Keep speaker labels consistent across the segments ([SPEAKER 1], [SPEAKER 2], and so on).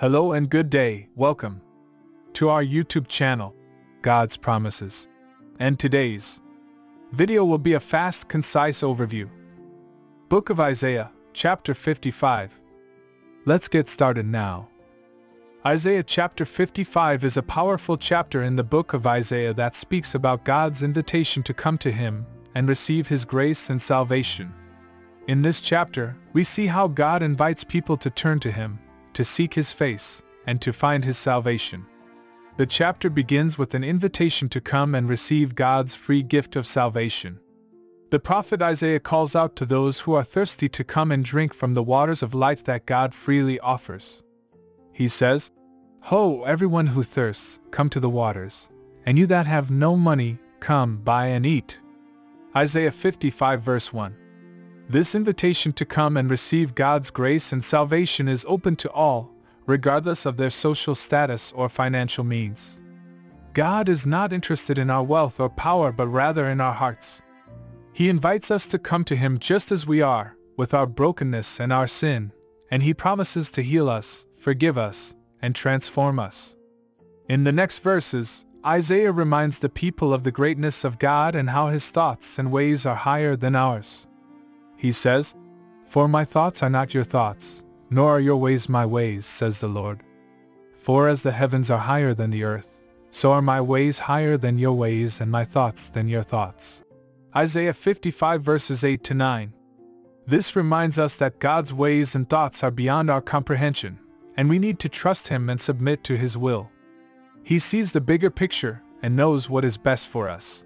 [SPEAKER 1] Hello and good day, welcome to our YouTube channel, God's Promises. And today's video will be a fast, concise overview. Book of Isaiah, chapter 55. Let's get started now. Isaiah chapter 55 is a powerful chapter in the book of Isaiah that speaks about God's invitation to come to him and receive his grace and salvation. In this chapter, we see how God invites people to turn to him to seek his face, and to find his salvation. The chapter begins with an invitation to come and receive God's free gift of salvation. The prophet Isaiah calls out to those who are thirsty to come and drink from the waters of life that God freely offers. He says, Ho, everyone who thirsts, come to the waters, and you that have no money, come, buy and eat. Isaiah 55 verse 1 this invitation to come and receive God's grace and salvation is open to all, regardless of their social status or financial means. God is not interested in our wealth or power but rather in our hearts. He invites us to come to Him just as we are, with our brokenness and our sin, and He promises to heal us, forgive us, and transform us. In the next verses, Isaiah reminds the people of the greatness of God and how His thoughts and ways are higher than ours. He says, For my thoughts are not your thoughts, nor are your ways my ways, says the Lord. For as the heavens are higher than the earth, so are my ways higher than your ways and my thoughts than your thoughts. Isaiah 55 verses 8 to 9. This reminds us that God's ways and thoughts are beyond our comprehension, and we need to trust Him and submit to His will. He sees the bigger picture and knows what is best for us.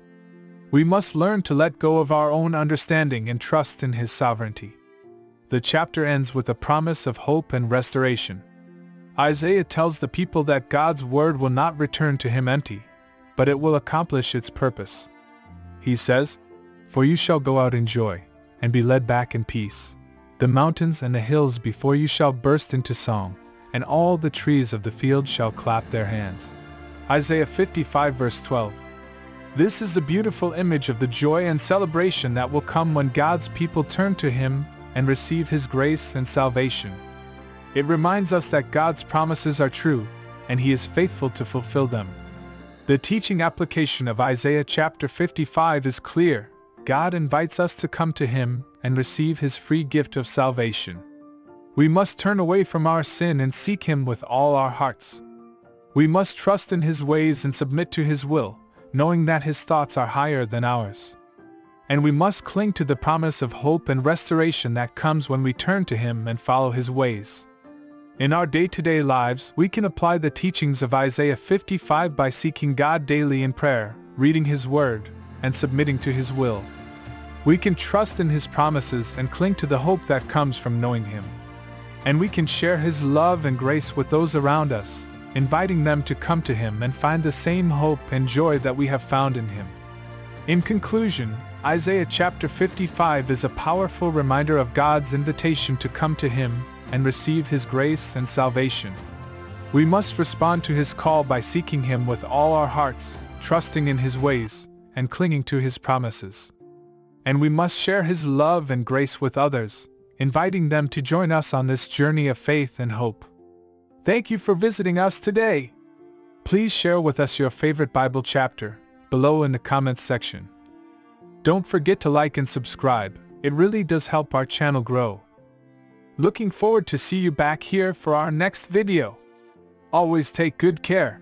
[SPEAKER 1] We must learn to let go of our own understanding and trust in His sovereignty. The chapter ends with a promise of hope and restoration. Isaiah tells the people that God's word will not return to him empty, but it will accomplish its purpose. He says, For you shall go out in joy, and be led back in peace. The mountains and the hills before you shall burst into song, and all the trees of the field shall clap their hands. Isaiah 55 verse 12 this is a beautiful image of the joy and celebration that will come when God's people turn to Him and receive His grace and salvation. It reminds us that God's promises are true, and He is faithful to fulfill them. The teaching application of Isaiah chapter 55 is clear. God invites us to come to Him and receive His free gift of salvation. We must turn away from our sin and seek Him with all our hearts. We must trust in His ways and submit to His will knowing that his thoughts are higher than ours. And we must cling to the promise of hope and restoration that comes when we turn to him and follow his ways. In our day-to-day lives, we can apply the teachings of Isaiah 55 by seeking God daily in prayer, reading his word, and submitting to his will. We can trust in his promises and cling to the hope that comes from knowing him. And we can share his love and grace with those around us, inviting them to come to him and find the same hope and joy that we have found in him. In conclusion, Isaiah chapter 55 is a powerful reminder of God's invitation to come to him and receive his grace and salvation. We must respond to his call by seeking him with all our hearts, trusting in his ways, and clinging to his promises. And we must share his love and grace with others, inviting them to join us on this journey of faith and hope. Thank you for visiting us today. Please share with us your favorite Bible chapter below in the comments section. Don't forget to like and subscribe. It really does help our channel grow. Looking forward to see you back here for our next video. Always take good care.